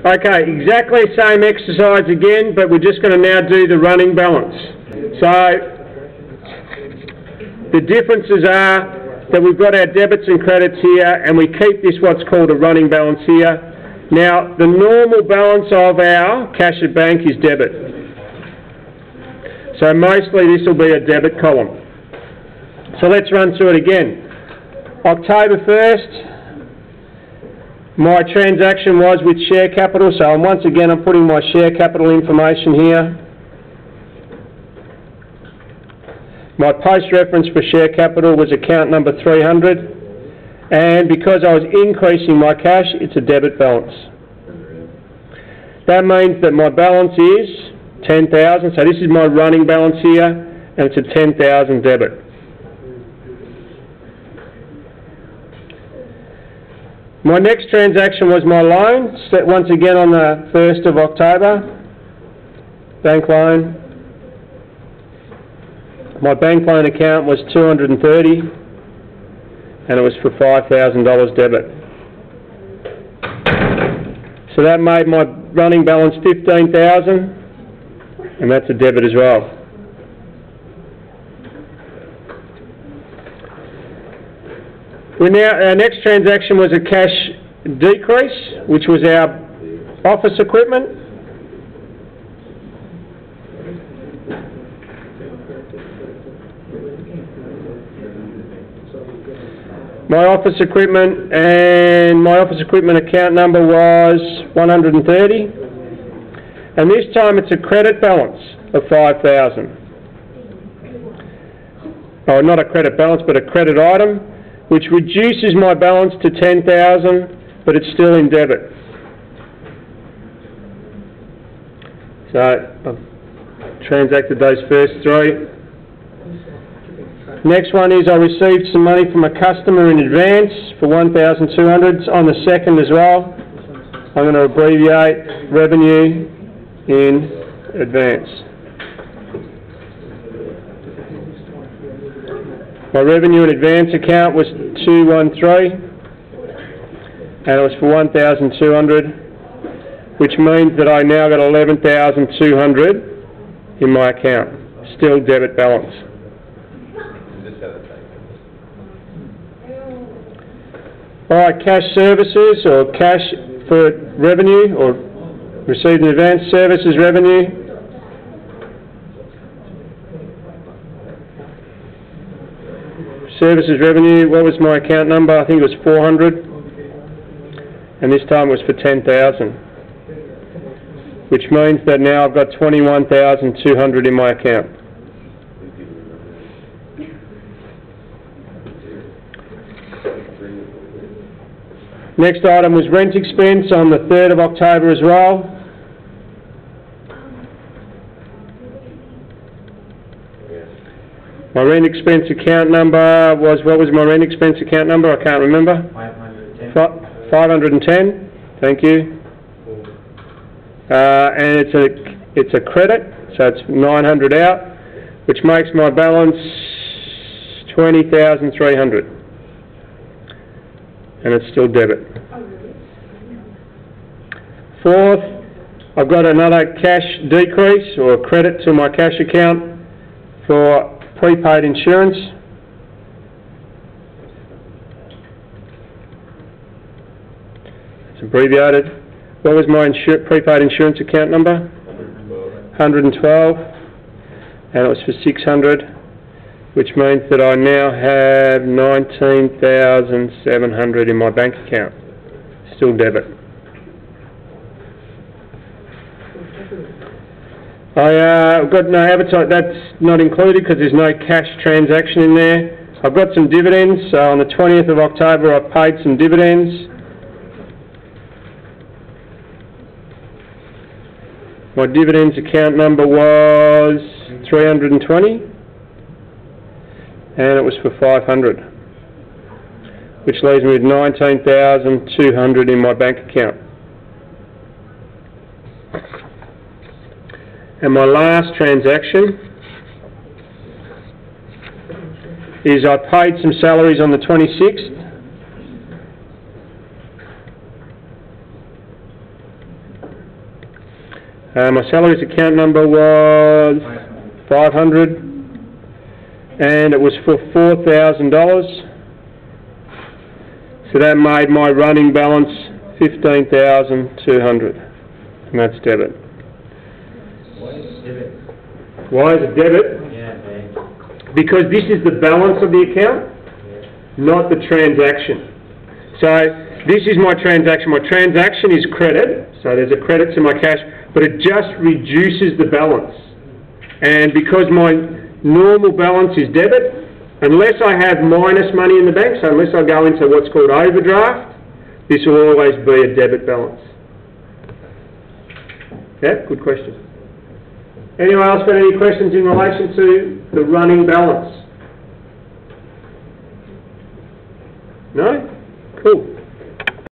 Okay, exactly same exercise again, but we're just going to now do the running balance. So, the differences are that we've got our debits and credits here, and we keep this what's called a running balance here. Now, the normal balance of our cash at bank is debit. So mostly this will be a debit column. So let's run through it again. October 1st, my transaction was with share capital, so I'm, once again I'm putting my share capital information here. My post reference for share capital was account number 300 and because I was increasing my cash it's a debit balance. That means that my balance is 10,000 so this is my running balance here and it's a 10,000 debit. My next transaction was my loan, set once again on the 1st of October, bank loan. My bank loan account was 230 and it was for $5,000 debit. So that made my running balance 15,000 and that's a debit as well. We now, our next transaction was a cash decrease, which was our office equipment. My office equipment and my office equipment account number was 130 and this time it's a credit balance of 5,000. Oh, not a credit balance but a credit item which reduces my balance to 10,000, but it's still in debit. So I've transacted those first three. Next one is I received some money from a customer in advance for 1,200 on the second as well. I'm going to abbreviate revenue in advance. My revenue in advance account was 213 and it was for 1,200 which means that I now got 11,200 in my account. Still debit balance. Alright, cash services or cash for revenue or received in advance services revenue Services revenue, what was my account number? I think it was 400. And this time it was for 10,000. Which means that now I've got 21,200 in my account. Next item was rent expense on the 3rd of October as well. My rent expense account number was, what was my rent expense account number? I can't remember. 510. 510, thank you. Uh, and it's a, it's a credit, so it's 900 out, which makes my balance 20,300. And it's still debit. Fourth, I've got another cash decrease or credit to my cash account for prepaid insurance. It's abbreviated. What was my insur- prepaid insurance account number? 112, and it was for 600, which means that I now have 19,700 in my bank account. Still debit. I, uh, got no appetite, that's not included because there's no cash transaction in there. I've got some dividends, so on the 20th of October I paid some dividends. My dividends account number was 320 and it was for 500 which leaves me with 19,200 in my bank account. And my last transaction is I paid some salaries on the 26th. Uh, my salaries account number was five hundred, and it was for four thousand dollars. So that made my running balance fifteen thousand two hundred, Why is it debit? Because this is the balance of the account, not the transaction. So, this is my transaction. My transaction is credit, so there's a credit to my cash, but it just reduces the balance. And because my normal balance is debit, unless I have minus money in the bank, so unless I go into what's called overdraft, this will always be a debit balance. Yeah, good question. Anyone else got any questions in relation to the running balance? No?